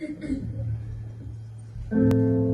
Thank you.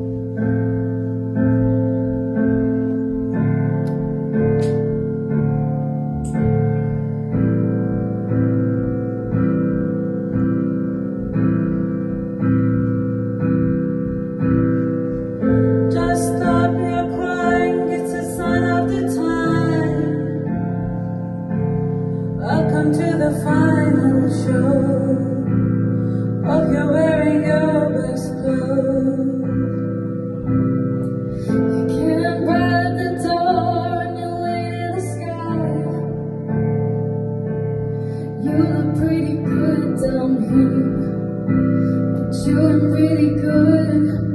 really good down here, but you ain't really good.